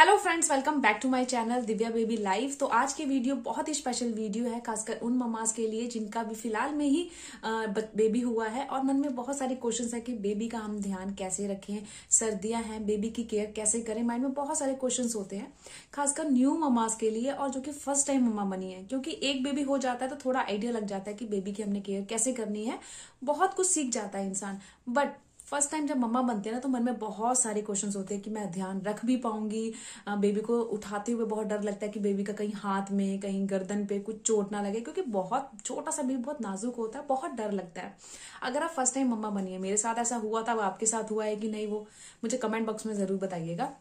Hello friends welcome back to my channel Divya baby live तो आज की video बहुत ही स्पेशल वीडियो है, खासकर उन ममाज के लिए जिनका भी फ़िलहाल में ही बेबी हुआ है और मन में बहुत सारे क्वेश्चंस है कि बेबी का हम ध्यान कैसे रखें, सर्दियाँ हैं बेबी की केयर कैसे करें माइंड में बहुत सारे क्वेश्चन होते हैं, खासकर न्यू ममाज के लिए और जो कि फ़र्स्ट टाइम ममा बनी है। क्योंकि एक बेबी हो जाता है तो थोड़ा आइडिया लग जाता है कि बेबी की हमने केयर कैसे करनी है। बहुत कुछ सीख जाता है इंसान बट फ़र्स्ट टाइम जब मम्मा बनते हैं ना तो मन में बहुत सारे क्वेश्चंस होते हैं कि मैं ध्यान रख भी पाऊँगी। बेबी को उठाते हुए बहुत डर लगता है कि बेबी का कहीं हाथ में, कहीं गर्दन पे कुछ चोट ना लगे, क्योंकि बहुत छोटा सा बेबी बहुत नाजुक होता है, बहुत डर लगता है। अगर आप फ़र्स्ट टाइम मम्मा बनी है, मेरे साथ ऐसा हुआ था, अब आपके साथ हुआ है कि नहीं वो, मुझे कमेंट बॉक्स में ज़रूर बताइएगा।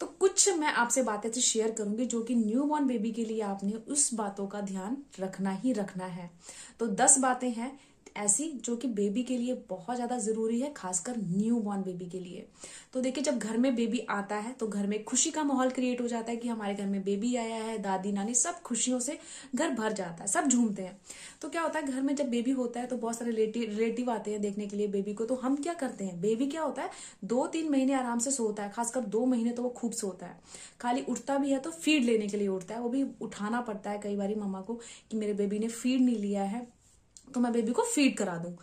तो कुछ मैं आपसे बातें तो शेयर करूँगी जो कि न्यू बॉर्न बेबी के लिए आपने उस बातों का ध्यान रखना ही रखना है। तो दस बातें हैं ऐसी जो कि बेबी के लिए बहुत ज़्यादा ज़रूरी है, खासकर न्यू बॉर्न बेबी के लिए। तो देखिए, जब घर में बेबी आता है तो घर में खुशी का माहौल क्रिएट हो जाता है कि हमारे घर में बेबी आया है, दादी, नानी सब खुशियों से घर भर जाता है, सब झूमते हैं। तो क्या होता है, घर में जब बेबी होता है तो बहुत सारे रिलेटिव आते हैं देखने के लिए बेबी को तो हम क्या करते हैं? बेबी क्या होता है दो तीन महीने आराम से सोता है, खासकर दो महीने तो वो खूब सोता है। खाली उठता भी है तो फ़ीड लेने के लिए उठता है, वो भी उठाना पड़ता है कई बार मम्मा को कि मेरे बेबी ने फ़ीड नहीं लिया है तो मैं बेबी को फ़ीड करा दूँ।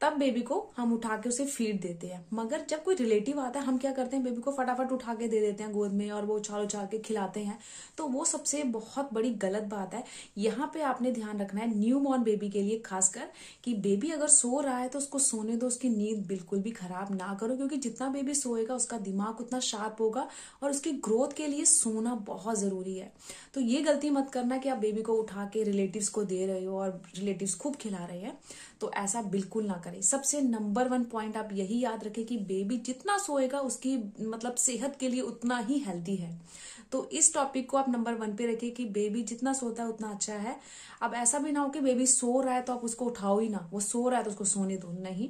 तब बेबी को हम उठा के उसे फ़ीड देते हैं। मगर जब कोई रिलेटिव आता है, हम क्या करते हैं? बेबी को फटाफट उठा के दे देते हैं गोद में और वो उछाल उछाल के खिलाते हैं। तो वो सबसे बहुत बड़ी गलत बात है। यहाँ पे आपने ध्यान रखना है न्यू बॉर्न बेबी के लिए खासकर कि बेबी अगर सो रहा है तो उसको सोने दो, उसकी नींद बिल्कुल भी खराब ना करो, क्योंकि जितना बेबी सोएगा, उसका दिमाग उतना शार्प होगा और उसकी ग्रोथ के लिए सोना बहुत ज़रूरी है। तो ये गलती मत करना कि आप बेबी को उठा के रिलेटिव्स को दे रहे हो और रिलेटिव्स खूब खिला रहे हैं। तो ऐसा बिल्कुल ना करें। सबसे नंबर वन पॉइंट आप यही याद रखें कि बेबी जितना सोएगा, उसकी मतलब सेहत के लिए उतना ही हेल्दी है। तो इस टॉपिक को आप नंबर वन पे रखें कि बेबी जितना सोता है, उतना अच्छा है। अब ऐसा भी ना हो कि बेबी सो रहा है तो आप उसको उठाओ ही ना। वो सो रहा है तो उसको सोने दो। नहीं।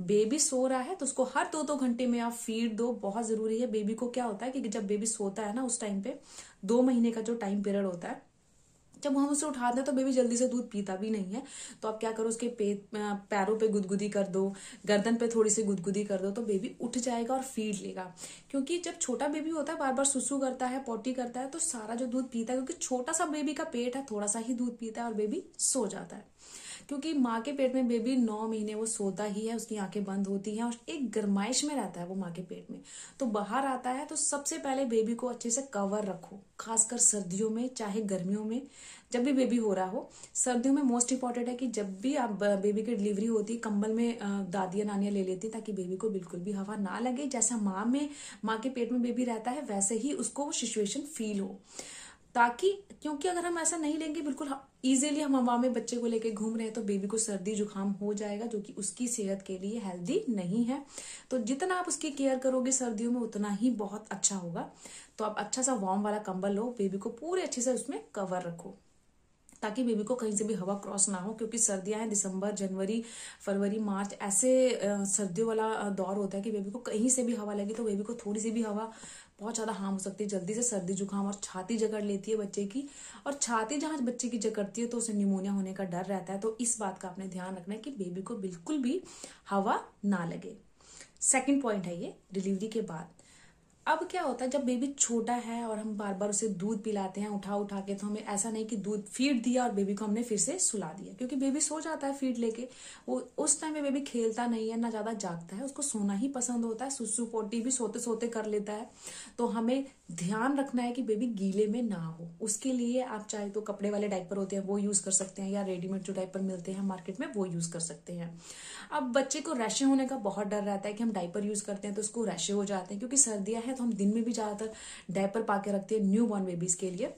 बेबी सो रहा है तो उसको हर दो दो घंटे में आप फ़ीड दो। बहुत ज़रूरी है। बेबी को क्या होता है कि जब बेबी सोता है ना उस टाइम पे, दो महीने का जो टाइम पीरियड होता है जब हम उसे उठाते हैं तो बेबी जल्दी से दूध पीता भी नहीं है। तो आप क्या करो, उसके पेट पैरों पे गुदगुदी कर दो, गर्दन पे थोड़ी सी गुदगुदी कर दो तो बेबी उठ जाएगा और फ़ीड लेगा। क्योंकि जब छोटा बेबी होता है बार बार सुसु करता है, पोटी करता है तो सारा जो दूध पीता है, क्योंकि छोटा सा बेबी का पेट है, थोड़ा सा ही दूध पीता है और बेबी सो जाता है। क्योंकि माँ के पेट में बेबी नौ महीने वो सोता ही है, उसकी आँखें बंद होती हैं और एक गर्माइश में रहता है वो माँ के पेट में। तो बाहर आता है तो सबसे पहले बेबी को अच्छे से कवर रखो, खासकर सर्दियों में, चाहे गर्मियों में, जब भी बेबी हो रहा हो। सर्दियों में मोस्ट इंपॉर्टेंट है कि जब भी आप बेबी की डिलीवरी होती, कंबल में दादियाँ नानियाँ ले लेती ताकि बेबी को बिल्कुल भी हवा ना लगे। जैसा माँ में, माँ के पेट में बेबी रहता है, वैसे ही उसको वो सिचुएशन फील हो। ताकि, क्योंकि अगर हम ऐसा नहीं लेंगे, बिल्कुल इजीली हम हवा में बच्चे को लेके घूम रहे हैं तो बेबी को सर्दी, जुकाम हो जाएगा, जो कि उसकी सेहत के लिए हेल्दी नहीं है। तो जितना आप उसकी केयर करोगे सर्दियों में, उतना ही बहुत अच्छा होगा। तो आप अच्छा सा वार्म वाला कंबल लो बेबी को पूरे अच्छे से उसमें कवर रखो। ताकि बेबी को कहीं से भी हवा क्रॉस ना हो, क्योंकि सर्दियाँ हैं, दिसंबर, जनवरी, फरवरी, मार्च, ऐसे सर्दियों वाला दौर होता है कि बेबी को कहीं से भी हवा लगी तो बेबी को थोड़ी सी भी हवा बहुत ज़्यादा हार्म हो सकती है। जल्दी से सर्दी जुकाम और छाती जकड़ लेती है बच्चे की। और छाती जहाँ बच्चे की जकड़ती है तो उसे निमोनिया होने का डर रहता है। तो इस बात का आपने ध्यान रखना है कि बेबी को बिल्कुल भी हवा ना लगे। सेकेंड पॉइंट है ये डिलीवरी के बाद। अब क्या होता है, जब बेबी छोटा है और हम बार बार उसे दूध पिलाते हैं उठा उठा के तो हमें ऐसा नहीं कि दूध फ़ीड दिया और बेबी को हमने फिर से सुला दिया। क्योंकि बेबी सो जाता है फ़ीड लेके। वो उस टाइम में बेबी खेलता नहीं है, ना ज़्यादा जागता है, उसको सोना ही पसंद होता है, सुसु पोटी भी सोते सोते कर लेता है। तो हमें ध्यान रखना है कि बेबी गीले में ना हो। उसके लिए आप चाहे तो कपड़े वाले डाइपर होते हैं, वो यूज़ कर सकते हैं, या रेडीमेड जो डाइपर मिलते हैं मार्केट में, वो यूज़ कर सकते हैं। अब बच्चे को रैशे होने का बहुत डर रहता है कि हम डाइपर यूज़ करते हैं तो उसको रैशे हो जाते हैं, क्योंकि सर्दियाँ हैं तो हम दिन में भी ज़्यादातर डाइपर पाके रखते हैं न्यू बॉर्न बेबीज के लिए।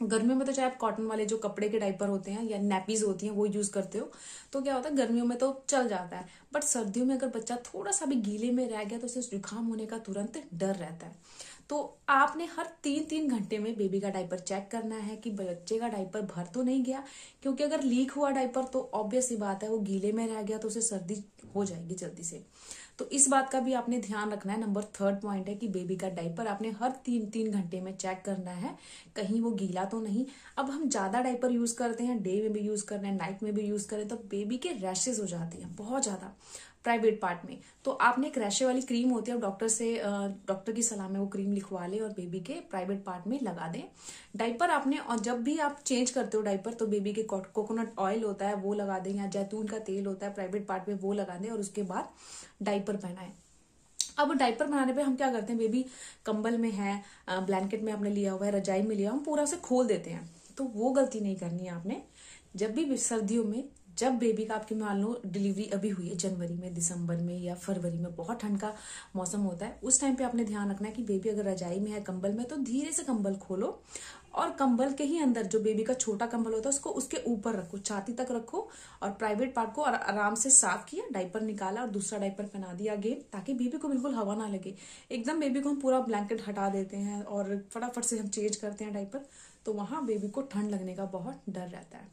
गर्मियों में तो चाहे आप कॉटन वाले जो कपड़े के डाइपर होते हैं या नैपीज होती हैं, वो यूज़ करते हो तो क्या होता है, गर्मियों में तो चल जाता है। बट सर्दियों में अगर बच्चा थोड़ा सा भी गीले में रह गया तो उसे जुकाम होने का तुरंत डर रहता है। तो आपने हर तीन तीन घंटे में बेबी का डाइपर चेक करना है कि बच्चे का डाइपर भर तो नहीं गया, क्योंकि अगर लीक हुआ डाइपर तो ऑब्वियस ही बात है, वो गीले में रह गया तो उसे सर्दी हो जाएगी जल्दी से। तो इस बात का भी आपने ध्यान रखना है। नंबर थर्ड पॉइंट है कि बेबी का डाइपर आपने हर तीन तीन घंटे में चेक करना है। कहीं वो गीला तो नहीं। अब हम ज़्यादा डाइपर यूज़ करते हैं, डे में भी यूज़ कर रहे हैं, नाइट में भी यूज़ करें तो बेबी के रैशेज हो जाते हैं, बहुत ज़्यादा। प्राइवेट पार्ट में। तो आपने एक रैशे वाली क्रीम होती है डॉक्टर से डॉक्टर की सलाह में वो क्रीम लिखवा ले और बेबी के प्राइवेट पार्ट में लगा दें। डाइपर आपने, और जब भी आप चेंज करते हो डाइपर तो बेबी के कोकोनट ऑयल होता है, वो लगा दें, या जैतून का तेल होता है प्राइवेट पार्ट में वो लगा दें, और उसके बाद डाइपर पहनाएँ अब डाइपर बनाने पे हम क्या करते हैं? बेबी कंबल में है ब्लैंकेट में आपने लिया हुआ है, रजाई में लिया, हम पूरा से खोल देते हैं। तो वो गलती नहीं करनी है आपने। जब भी सर्दियों में जब बेबी का आपकी मान लो डिलीवरी अभी हुई है, जनवरी में, दिसंबर में या फरवरी में, बहुत ठंड का मौसम होता है, उस टाइम पे आपने ध्यान रखना है कि बेबी अगर रजाई में है कंबल में तो धीरे से कंबल खोलो और कंबल के ही अंदर जो बेबी का छोटा कंबल होता है, उसको उसके ऊपर रखो, छाती तक रखो और प्राइवेट पार्ट को आराम से साफ़ किया डाइपर निकाला और दूसरा डाइपर पहना दिया गेम ताकि बेबी को बिल्कुल हवा ना लगे। एकदम बेबी को हम पूरा ब्लैंकेट हटा देते हैं और फटाफट से हम चेंज करते हैं डाइपर तो वहाँ बेबी को ठंड लगने का बहुत डर रहता है।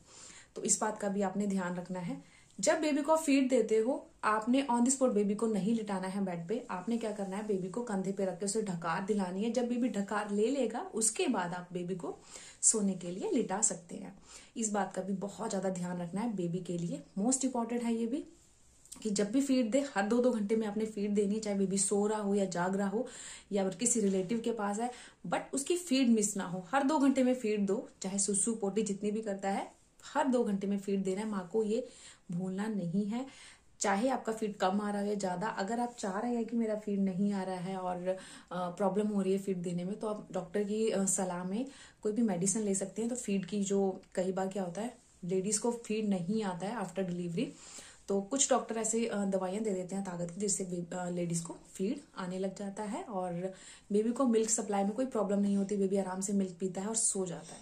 तो इस बात का भी आपने ध्यान रखना है। जब बेबी को फ़ीड देते हो, आपने ऑन द स्पॉट बेबी को नहीं लिटाना है बेड पे। आपने क्या करना है बेबी को कंधे पे रख के उसे ढकार दिलानी है। जब बेबी ढकार ले लेगा, उसके बाद आप बेबी को सोने के लिए लिटा सकते हैं। इस बात का भी बहुत ज़्यादा ध्यान रखना है बेबी के लिए। मोस्ट इंपॉर्टेंट है ये भी कि जब भी फ़ीड दे, हर दो दो घंटे में आपने फ़ीड देनी है, चाहे बेबी सो रहा हो या जाग रहा हो, या फिर किसी रिलेटिव के पास है बट उसकी फ़ीड मिस ना हो। हर दो घंटे में फ़ीड दो, चाहे सुसु पोटी जितनी भी करता है हर दो घंटे में फ़ीड देना है। माँ को ये भूलना नहीं है। चाहे आपका फ़ीड कम आ रहा है ज़्यादा, अगर आप चाह रहे हैं कि मेरा फ़ीड नहीं आ रहा है और प्रॉब्लम हो रही है फ़ीड देने में तो आप डॉक्टर की सलाह में कोई भी मेडिसिन ले सकते हैं। तो फ़ीड की जो कई बार क्या होता है लेडीज़ को फ़ीड नहीं आता है आफ्टर डिलीवरी तो कुछ डॉक्टर ऐसे दवाइयाँ दे देते हैं ताकत की, जिससे लेडीज़ को फ़ीड आने लग जाता है और बेबी को मिल्क सप्लाई में कोई प्रॉब्लम नहीं होती। बेबी आराम से मिल्क पीता है और सो जाता है।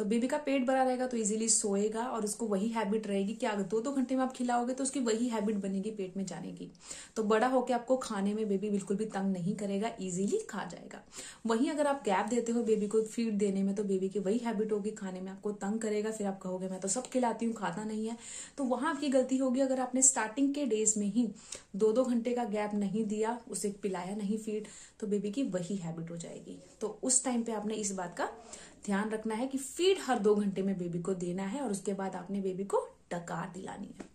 तो बेबी का पेट भरा रहेगा तो इजीली सोएगा और उसको वही हैबिट रहेगी कि अगर दो दो घंटे में आप खिलाओगे तो उसकी वही हैबिट बनेगी पेट में जाने की तो बड़ा होकर आपको खाने में बेबी बिल्कुल भी तंग नहीं करेगा इजीली खा जाएगा। वहीं अगर आप गैप देते हो बेबी को फ़ीड देने में तो बेबी की वही हैबिट होगी, खाने में आपको तंग करेगा, फिर आप कहोगे, मैं तो सब खिलाती हूँ, खाता नहीं है। तो वहाँ आपकी गलती होगी, अगर आपने स्टार्टिंग के डेज़ में ही दो दो घंटे का गैप नहीं दिया, उसे पिलाया नहीं फ़ीड तो बेबी की वही हैबिट हो जाएगी। तो उस टाइम पे आपने इस बात का ध्यान रखना है कि फ़ीड हर दो घंटे में बेबी को देना है और उसके बाद आपने बेबी को डकार दिलानी है।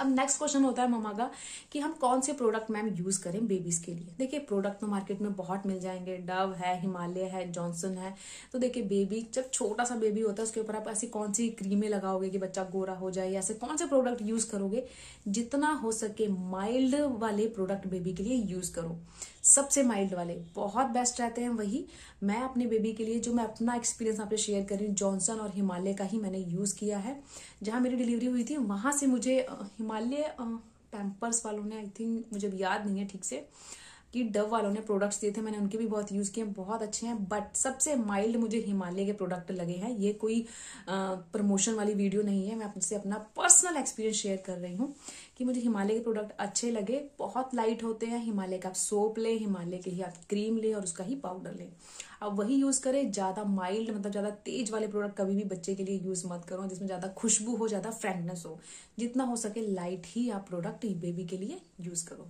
अब नेक्स्ट क्वेश्चन होता है ममा का कि हम कौन से प्रोडक्ट मैम यूज़ करें बेबीज के लिए? देखिए प्रोडक्ट तो मार्केट में बहुत मिल जाएँगे। डव है हिमालय है जॉनसन है। तो देखिए बेबी जब छोटा सा बेबी होता है, उसके ऊपर आप ऐसी कौन सी क्रीमें लगाओगे कि बच्चा गोरा हो जाए? ऐसे कौन से प्रोडक्ट यूज़ करोगे? जितना हो सके माइल्ड वाले प्रोडक्ट बेबी के लिए यूज़ करो। सबसे माइल्ड वाले, बहुत बेस्ट रहते हैं वही मैं अपने बेबी के लिए जो मैं अपना एक्सपीरियंस आपसे शेयर कर रही हूँ जॉनसन और हिमालय का ही मैंने यूज़ किया है। जहाँ मेरी डिलीवरी हुई थी, वहाँ से मुझे हिमालय पैम्पर्स वालों ने आई थिंक मुझे याद नहीं है ठीक से, कि डव वालों ने प्रोडक्ट्स दिए थे, मैंने उनके भी बहुत यूज़ किए हैं, बहुत अच्छे हैं बट सबसे माइल्ड मुझे हिमालय के प्रोडक्ट लगे हैं। ये कोई प्रमोशन वाली वीडियो नहीं है, मैं आपसे अपना पर्सनल एक्सपीरियंस शेयर कर रही हूँ। कि मुझे हिमालय के प्रोडक्ट अच्छे लगे, बहुत लाइट होते हैं, हिमालय का आप सोप ले, हिमालय के ही आप क्रीम ले और उसका ही पाउडर ले। अब वही यूज़ करें, ज़्यादा माइल्ड मतलब ज़्यादा तेज वाले प्रोडक्ट कभी भी बच्चे के लिए यूज़ मत करो, जिसमें ज़्यादा खुशबू हो, ज़्यादा फ्रेंकनेस हो। जितना हो सके लाइट ही आप प्रोडक्ट बेबी के लिए यूज़ करो।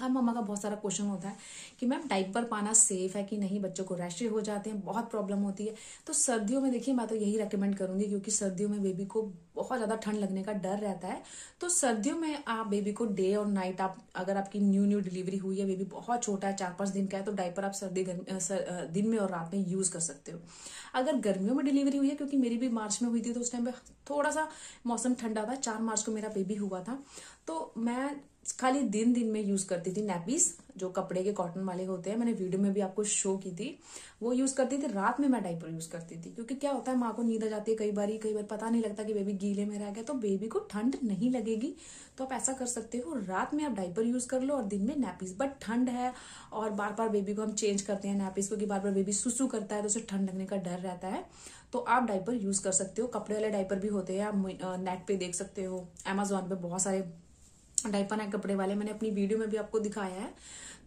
अब मम्मा का बहुत सारा क्वेश्चन होता है कि मैम डाइपर पाना सेफ़ है कि नहीं? बच्चों को रैशे हो जाते हैं, बहुत प्रॉब्लम होती है। तो सर्दियों में देखिए, मैं तो यही रेकमेंड करूँगी, क्योंकि सर्दियों में बेबी को बहुत ज़्यादा ठंड लगने का डर रहता है। तो सर्दियों में आप बेबी को डे और नाइट आप, अगर आपकी न्यू न्यू डिलीवरी हुई है बेबी बहुत छोटा है, चार पाँच दिन का है तो डाइपर आप सर्दी दिन में और रात में यूज़ कर सकते हो। अगर गर्मियों में डिलीवरी हुई है, क्योंकि मेरी भी मार्च में हुई थी तो उस टाइम पे थोड़ा सा मौसम ठंडा था, चार मार्च को मेरा बेबी हुआ था। तो मैं खाली दिन दिन में यूज़ करती थी नैपीज जो कपड़े के कॉटन वाले होते हैं, मैंने वीडियो में भी आपको शो की थी। वो यूज़ करती थी, रात में मैं डाइपर यूज़ करती थी, क्योंकि क्या होता है, माँ को नींद आ जाती है कई बार कई बार पता नहीं लगता कि बेबी गीले में रह गया तो बेबी को ठंड नहीं लगेगी। तो आप ऐसा कर सकते हो, रात में आप डाइपर यूज़ कर लो और दिन में नैपीज बट ठंड है और बार बार बेबी को हम चेंज करते हैं नैपीज क्योंकि बार बार बेबी सुसू करता है तो उसे ठंड लगने का डर रहता है। तो आप डाइपर यूज़ कर सकते हो। कपड़े वाले डाइपर भी होते हैं, आप नेट पे देख सकते हो। एमेजोन पे बहुत सारे डाइपर है कपड़े वाले, मैंने अपनी वीडियो में भी आपको दिखाया है।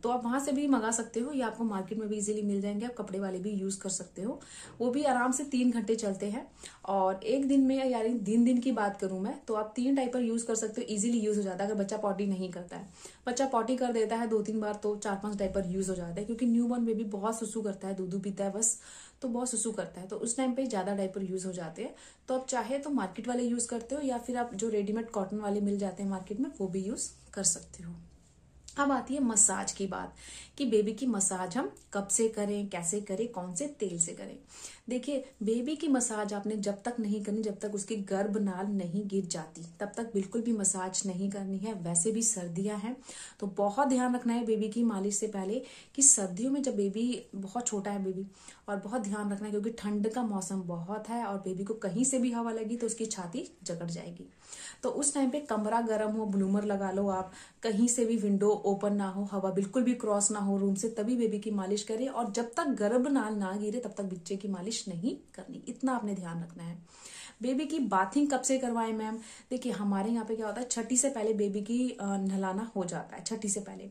तो आप वहाँ से भी मंगा सकते हो, या आपको मार्केट में भी इजीली मिल जाएँगे, आप कपड़े वाले भी यूज़ कर सकते हो। वो भी आराम से तीन घंटे चलते हैं। और एक दिन में, यानी दिन दिन की बात करूँ मैं तो आप तीन डाइपर यूज़ कर सकते हो इजीली यूज़ हो जाता है, अगर बच्चा पॉटी नहीं करता है। बच्चा पॉटी कर देता है दो तीन बार तो चार पाँच डाइपर यूज़ हो जाता है, क्योंकि न्यू बॉर्न बेबी बहुत सुसु करता है दूध पीता है बस तो बहुत सुसु करता है। तो उस टाइम पे ज़्यादा डायपर यूज़ हो जाते हैं। तो आप चाहे तो मार्केट वाले यूज़ करते हो या फिर आप जो रेडीमेड कॉटन वाले मिल जाते हैं मार्केट में, वो भी यूज़ कर सकते हो। अब आती है मसाज की बात, कि बेबी की मसाज हम कब से करें, कैसे करें, कौन से तेल से करें। देखिए, बेबी की मसाज आपने जब तक नहीं करनी, जब तक उसकी गर्भ नाल नहीं गिर जाती, तब तक बिल्कुल भी मसाज नहीं करनी है। वैसे भी सर्दियाँ हैं तो बहुत ध्यान रखना है बेबी की मालिश से पहले, कि सर्दियों में जब बेबी बहुत छोटा है बेबी, और बहुत ध्यान रखना है, क्योंकि ठंड का मौसम बहुत है, और बेबी को कहीं से भी हवा लगी तो उसकी छाती जकड़ जाएगी। तो उस टाइम पे कमरा गर्म हो ब्लूमर लगा लो आप। कहीं से भी विंडो ओपन ना हो, हवा बिल्कुल भी क्रॉस ना हो रूम से तभी बेबी की मालिश करें और जब तक गर्भ नाल ना गिरे, तब तक बच्चे की मालिश नहीं करनी। इतना आपने ध्यान रखना है। बेबी की बाथिंग कब से करवाए मैम देखिए, हमारे यहाँ पे क्या होता है, छठी से पहले बेबी की नहलाना हो जाता है, छठी से पहले।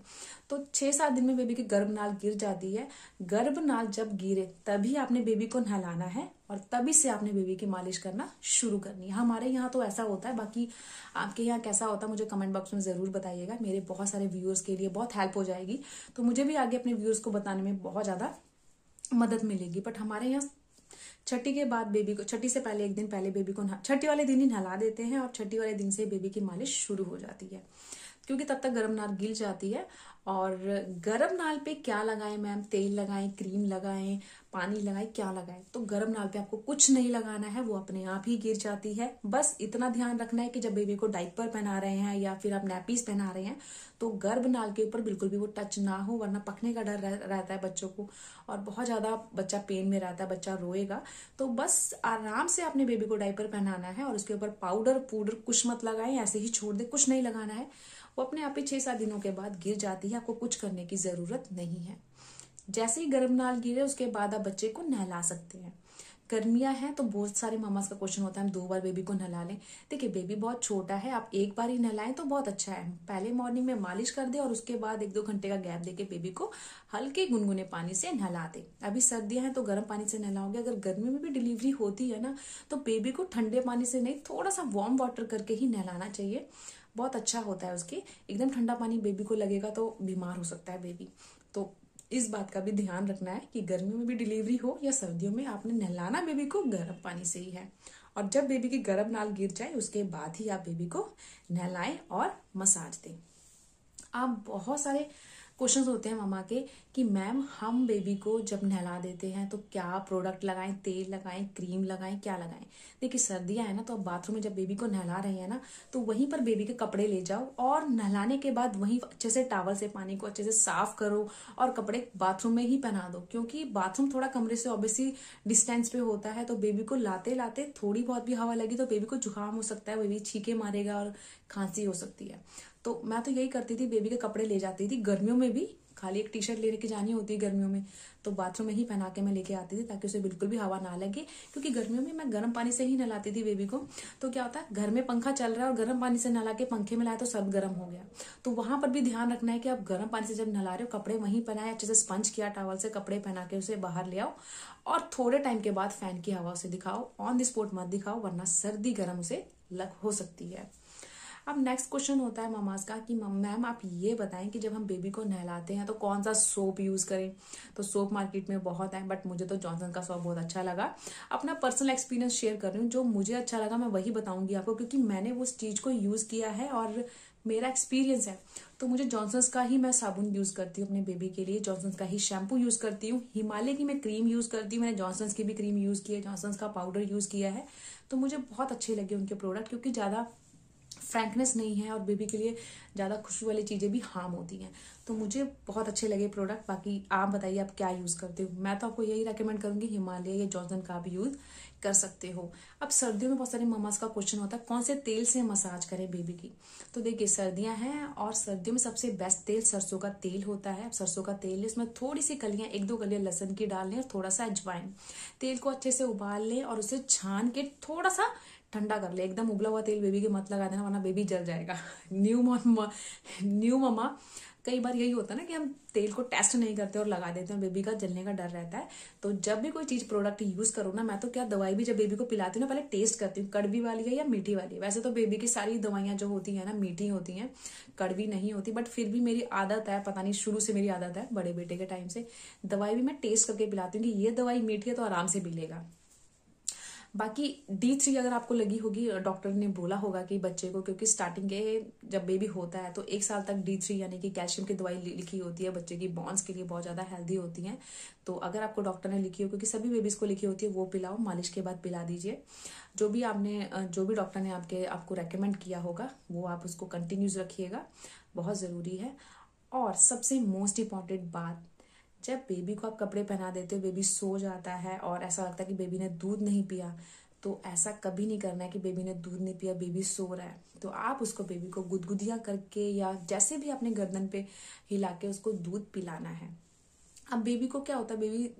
तो छह सात दिन में बेबी की गर्भ नाल गिर जाती है। गर्भ नाल जब गिरे, तभी आपने बेबी को नहलाना है। और तभी से आपने बेबी की मालिश करना शुरू करनी है। हमारे यहाँ तो ऐसा होता है, बाकी आपके यहाँ कैसा होता है, मुझे कमेंट बॉक्स में ज़रूर बताइएगा। मेरे बहुत सारे व्यूअर्स के लिए बहुत हेल्प हो जाएगी। तो मुझे भी आगे अपने व्यूअर्स को बताने में बहुत ज़्यादा मदद मिलेगी। बट हमारे यहाँ छठी के बाद बेबी को, छठी से पहले, एक दिन पहले बेबी को छठी वाले दिन ही नहला देते हैं और छठी वाले दिन से बेबी की मालिश शुरू हो जाती है। क्योंकि तब तक गर्म नाल गिल जाती है। और गर्म नाल पे क्या लगाएँ मैम? तेल लगाएँ, क्रीम लगाएँ, पानी लगाएँ, क्या लगाएँ? तो गर्म नाल पे आपको कुछ नहीं लगाना है, वो अपने आप ही गिर जाती है। बस इतना ध्यान रखना है कि जब बेबी को डाइपर पहना रहे हैं या फिर आप नैपीज पहना रहे हैं तो गर्भ नाल के ऊपर बिल्कुल भी वो टच ना हो, वरना पकने का डर रहता है बच्चों को। और बहुत ज़्यादा बच्चा पेन में रहता है, बच्चा रोएगा। तो बस आराम से अपने बेबी को डाइपर पहनाना है और उसके ऊपर पाउडर पाउडर कुछ मत लगाए, ऐसे ही छोड़ दे, कुछ नहीं लगाना है। वो अपने आप ही छह सात दिनों के बाद गिर जाती है, आपको कुछ करने की ज़रूरत नहीं है। जैसे ही गर्म नाल गिरे, उसके बाद आप बच्चे को नहला सकते हैं। गर्मियाँ हैं तो बहुत सारे मामास का क्वेश्चन होता है, हम दो बार बेबी को नहला लें। देखिए बेबी बहुत छोटा है, आप एक बार ही नहलाएँ तो बहुत अच्छा है। पहले मॉर्निंग में मालिश कर दे और उसके बाद एक दो घंटे का गैप देके बेबी को हल्के गुनगुने पानी से नहला दे। अभी सर्दियाँ हैं तो गर्म पानी से नहलाओगे। अगर गर्मी में भी डिलीवरी होती है ना तो बेबी को ठंडे पानी से नहीं, थोड़ा सा वार्म वाटर करके ही नहलाना चाहिए। बहुत अच्छा होता है उसके। एकदम ठंडा पानी बेबी को लगेगा तो बीमार हो सकता है बेबी तो इस बात का भी ध्यान रखना है कि गर्मियों में भी डिलीवरी हो या सर्दियों में आपने नहलाना बेबी को गर्म पानी से ही है। और जब बेबी की गर्म नाल गिर जाए, उसके बाद ही आप बेबी को नहलाएँ और मसाज दें। आप बहुत सारे क्वेश्चंस होते हैं मामा के कि मैम हम बेबी को जब नहला देते हैं तो क्या प्रोडक्ट लगाएँ, तेल लगाएँ क्रीम लगाएँ, क्या लगाएँ? देखिए सर्दियाँ है ना तो अब बाथरूम में जब बेबी को नहला रहे हैं ना तो वहीं पर बेबी के कपड़े ले जाओ और नहलाने के बाद वहीं अच्छे से टावल से पानी को अच्छे से साफ़ करो और कपड़े बाथरूम में ही पहना दो क्योंकि बाथरूम थोड़ा कमरे से ऑब्वियसली डिस्टेंस पे होता है तो बेबी को लाते लाते थोड़ी बहुत भी हवा लगी तो बेबी को जुकाम हो सकता है बेबी छीके मारेगा और खांसी हो सकती है। तो मैं तो यही करती थी बेबी के कपड़े ले जाती थी, गर्मियों में भी। खाली एक टी शर्ट लेके जानी होती है गर्मियों में। तो बाथरूम में ही पहना के मैं लेके आती थी ताकि उसे बिल्कुल भी हवा ना लगे, क्योंकि गर्मियों में मैं गर्म पानी से ही नहलाती थी बेबी को। तो क्या होता है, घर में पंखा चल रहा है और गर्म पानी से नहला के पंखे में लाए तो सब गर्म हो गया। तो वहाँ पर भी ध्यान रखना है कि आप गर्म पानी से जब नहला रहे हो, कपड़े वहीं पहनाए, अच्छे से स्पंज किया टावल से कपड़े पहना के उसे बाहर ले आओ। और थोड़े टाइम के बाद फ़ैन की हवा उसे दिखाओ ऑन द स्पॉट मत दिखाओ, वरना सर्दी गर्म उसे लग, हो सकती है। अब नेक्स्ट क्वेश्चन होता है ममाज का कि मैम आप ये बताएँ कि जब हम बेबी को नहलाते हैं तो कौन सा सोप यूज़ करें? तो सोप मार्केट में बहुत है बट मुझे तो जॉनसन का सोप बहुत अच्छा लगा। अपना पर्सनल एक्सपीरियंस शेयर कर रही हूँ, जो मुझे अच्छा लगा, मैं वही बताऊँगी आपको, क्योंकि मैंने उस चीज़ को यूज़ किया है और मेरा एक्सपीरियंस है। तो मुझे जॉनसन्स का ही मैं साबुन यूज़ करती हूँ अपने बेबी के लिए जॉनसन्स का ही शैम्पू यूज़ करती हूँ। हिमालय की मैं क्रीम यूज़ करती हूँ, मैंने जॉनसन्स की भी क्रीम यूज़ की है जॉनसन्स का पाउडर यूज़ किया है। तो मुझे बहुत अच्छे लगे उनके प्रोडक्ट क्योंकि ज़्यादा फ्रैंकनेस नहीं है और बेबी के लिए ज़्यादा खुशबू वाली चीज़ें भी हार्म होती हैं। तो मुझे बहुत अच्छे लगे प्रोडक्ट बाकी आप बताइए, आप क्या यूज़ करते हो? मैं तो आपको यही रेकमेंड करूँगी, हिमालय या जॉनसन का भी यूज़ कर सकते हो। अब सर्दियों में बहुत सारे ममाज का क्वेश्चन होता है, कौन से तेल से मसाज करें बेबी की? तो देखिए, सर्दियाँ हैं और सर्दियों में सबसे बेस्ट तेल सरसों का तेल होता है। सरसों का तेल इसमें थोड़ी सी कलियाँ, एक दो कलियाँ लहसन की डाल लें और थोड़ा सा अजवाइन। तेल को अच्छे से उबाल लें और उसे छान के थोड़ा सा ठंडा कर ले, एकदम उबला हुआ तेल बेबी के मत लगा देना, वरना बेबी जल जाएगा। न्यू ममा न्यू ममा कई बार यही होता है ना कि हम तेल को टेस्ट नहीं करते और लगा देते हैं बेबी का जलने का डर रहता है। तो जब भी कोई चीज़ प्रोडक्ट यूज़ करो ना, मैं तो क्या दवाई भी जब बेबी को पिलाती हूँ ना, पहले टेस्ट करती हूँ, कड़वी वाली है या मीठी वाली है। वैसे तो बेबी की सारी दवाइयाँ जो होती है ना, मीठी होती हैं, कड़वी नहीं होती बट फिर भी मेरी आदत है, पता नहीं शुरू से मेरी आदत है, बड़े बेटे के टाइम से, दवाई भी मैं टेस्ट करके पिलाती हूँ कि ये दवाई मीठी है तो आराम से मिलेगा बाकी डी थ्री अगर आपको लगी होगी डॉक्टर ने बोला होगा कि बच्चे को, क्योंकि स्टार्टिंग के जब बेबी होता है तो एक साल तक डी थ्री यानी कि कैल्शियम की दवाई लिखी होती है, बच्चे की बॉन्स के लिए बहुत ज़्यादा हेल्दी होती है। तो अगर आपको डॉक्टर ने लिखी हो, क्योंकि सभी बेबीज को लिखी होती है, वो पिलाओ, मालिश के बाद पिला दीजिए। जो भी आपने जो भी डॉक्टर ने आपके, आपको रेकमेंड किया होगा, वो आप उसको कंटिन्यूज रखिएगा, बहुत ज़रूरी है। और सबसे मोस्ट इंपॉर्टेंट बात जब बेबी को आप कपड़े पहना देते हो बेबी सो जाता है और ऐसा लगता है कि बेबी ने दूध नहीं पिया तो ऐसा कभी नहीं करना है कि बेबी ने दूध नहीं पिया बेबी सो रहा है। तो आप उसको बेबी को गुदगुदिया करके या जैसे भी अपने गर्दन पे हिला के उसको दूध पिलाना है। अब बेबी को क्या होता है बेबी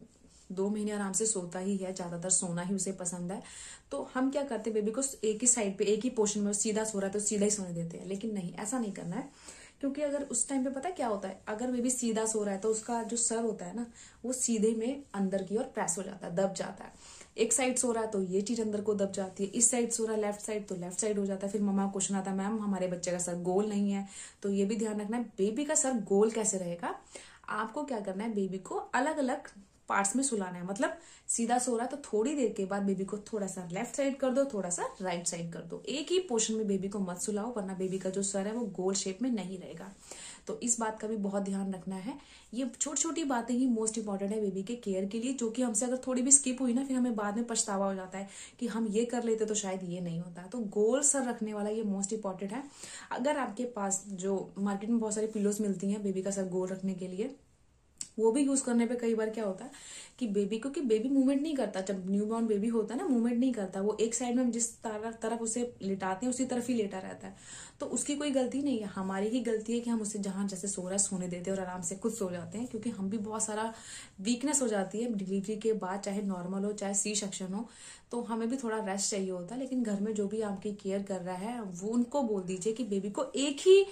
दो महीने आराम से सोता ही है, ज़्यादातर सोना ही उसे पसंद है। तो हम क्या करते हैं बेबी को एक ही साइड पे, एक ही पोर्शन में सीधा सो रहा है तो सीधा ही सोने देते हैं। लेकिन नहीं, ऐसा नहीं करना है। क्योंकि अगर उस टाइम पे पता है क्या होता है? अगर बेबी सीधा सो रहा है तो उसका जो सर होता है ना, वो सीधे में अंदर की ओर प्रेस हो जाता है, दब जाता है। एक साइड सो रहा है तो ये चीज़ अंदर को दब जाती है। इस साइड सो रहा है लेफ़्ट साइड तो लेफ़्ट साइड हो जाता है। फिर मम्मा क्वेश्चन आता है मैम, हमारे बच्चे का सर गोल नहीं है। तो ये भी ध्यान रखना है बेबी का सर गोल कैसे रहेगा? आपको क्या करना है बेबी को अलग अलग पार्ट्स में सुलाना है। मतलब सीधा सो रहा है तो थोड़ी देर के बाद बेबी को थोड़ा सा लेफ़्ट साइड कर दो, थोड़ा सा राइट साइड कर दो। एक ही पोर्शन में बेबी को मत सुलाओ, वरना बेबी का जो सर है वो गोल शेप में नहीं रहेगा। तो इस बात का भी बहुत ध्यान रखना है। ये छोटी छोटी बातें ही मोस्ट इंपॉर्टेंट है बेबी के केयर के लिए, जो कि हमसे अगर थोड़ी भी स्किप हुई ना, फिर हमें बाद में पछतावा हो जाता है कि हम ये कर लेते तो शायद ये नहीं होता। तो गोल सर रखने वाला ये मोस्ट इंपॉर्टेंट है। अगर आपके पास जो मार्केट में बहुत सारी पिलोस मिलती हैं बेबी का सर गोल रखने के लिए वो भी यूज़ करने पे कई बार क्या होता है कि बेबी क्योंकि बेबी मूवमेंट नहीं करता, जब न्यू बॉर्न बेबी होता है ना मूवमेंट नहीं करता, वो एक साइड में हम जिस तरफ़ तरफ़ उसे लिटाते हैं, उसी तरफ़ ही लेटा रहता है। तो उसकी कोई गलती नहीं है, हमारी ही गलती है कि हम उसे जहाँ जैसे सो रहा है, सोने देते हैं और आराम से खुद सो जाते हैं, क्योंकि हम भी बहुत सारा वीकनेस हो जाती है डिलीवरी के बाद, चाहे नॉर्मल हो, चाहे सी सेक्शन हो तो हमें भी थोड़ा रेस्ट चाहिए होता है, लेकिन घर में जो भी आपकी केयर कर रहा है, वो उनको बोल दीजिए कि बेबी को एक ही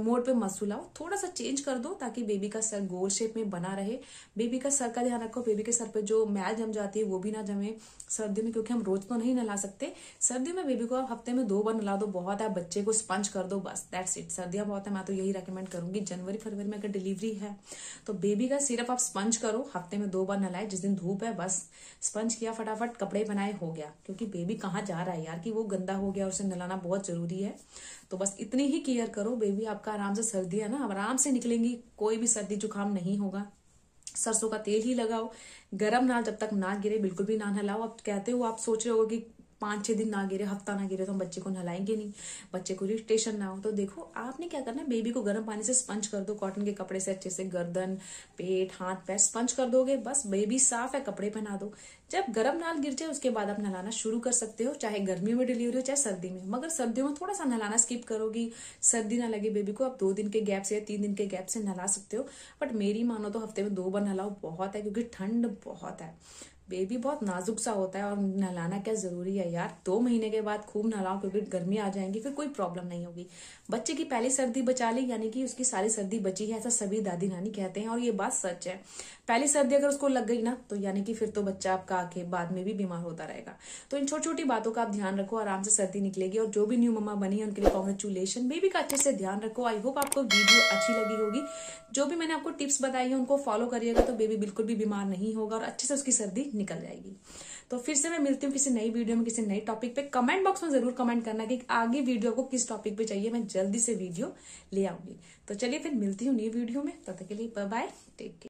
मोड पे मत सुलाओ। थोड़ा सा चेंज कर दो ताकि बेबी का सर गोल शेप में बना रहे। बेबी का सर का ध्यान रखो। बेबी के सर पे जो मैल जम जाती है, वो भी ना जमे सर्दी में, क्योंकि हम रोज तो नहीं नला सकते। सर्दी में बेबी को आप हफ़्ते में दो बार नला दो, बहुत है। बच्चे को स्पंज कर दो, बस दैट्स इट सर्दियाँ बहुत है, मैं तो यही रिकमेंड करूँगी। जनवरी, फरवरी में अगर डिलीवरी है तो बेबी का सिर्फ़ आप स्पंज करो, हफ़्ते में दो बार नलाए। जिस दिन धूप है, बस स्पंज किया, फटाफट कपड़े बनाए, हो गया। क्योंकि बेबी कहाँ जा रहा है यार, कि वो गंदा हो गया, उसे नलाना बहुत ज़रूरी है। तो बस इतनी ही केयर करो बेबी आपका आराम से सर्दी है ना आराम से निकलेंगी, कोई भी सर्दी जुकाम नहीं होगा। सरसों का तेल ही लगाओ, गरम नाल जब तक ना गिरे, बिल्कुल भी ना नहलाओ। अब कहते हो, आप सोच रहे हो कि पाँच छह दिन ना गिरे, हफ़्ता ना गिरे तो हम बच्चे को नहलाएँगे नहीं। बच्चे को इरिटेशन ना हो। तो देखो, आपने क्या करना बेबी को गर्म पानी से स्पंज कर दो। कॉटन के कपड़े से अच्छे से गर्दन, पेट, हाथ, पैर स्पंज कर दोगे। बस बेबी साफ़ है, कपड़े पहना दो। जब गर्म नाल गिर जाए, उसके बाद आप नहलाना शुरू कर सकते हो, चाहे गर्मियों में डिलीवरी हो, चाहे सर्दी में। मगर सर्दियों में थोड़ा सा नहलाना स्किप करोगी। सर्दी ना लगे बेबी को, आप दो दिन के गैप से या तीन दिन के गैप से नहला सकते हो। बट मेरी मानो तो हफ़्ते में दो बार नहलाओ, बहुत है, क्योंकि ठंड बहुत है। बेबी बहुत नाजुक सा होता है और नहलाना क्या ज़रूरी है यार? दो महीने के बाद खूब नहलाओ, क्योंकि गर्मी आ जाएँगी, फिर कोई प्रॉब्लम नहीं होगी। बच्चे की पहली सर्दी बचा ली, यानी कि उसकी सारी सर्दी बची है, ऐसा सभी दादी नानी कहते हैं, और ये बात सच है। पहली सर्दी अगर उसको लग गई ना तो यानी कि फिर तो बच्चा आपका आके बाद में भी बीमार होता रहेगा। तो इन छोटी छोटी बातों का आप ध्यान रखो, आराम से सर्दी निकलेगी, और जो भी न्यू मम्मा बनी है, उनके लिए कॉन्ग्रेचुलेशन बेबी का अच्छे से ध्यान रखो। आई होप आपको वीडियो अच्छी लगी होगी। जो भी मैंने आपको टिप्स बताई है, उनको फॉलो करिएगा तो बेबी बिल्कुल भी बीमार नहीं होगा, और अच्छे से उसकी सर्दी निकल जाएगी। तो फिर से मैं मिलती हूँ किसी नई वीडियो में, किसी नई टॉपिक पे। कमेंट बॉक्स में ज़रूर कमेंट करना कि आगे वीडियो को किस टॉपिक पे चाहिए। मैं जल्दी से वीडियो ले आऊँगी। तो चलिए फिर मिलती हूँ नई वीडियो में। तब तक के लिए बाय टेक केयर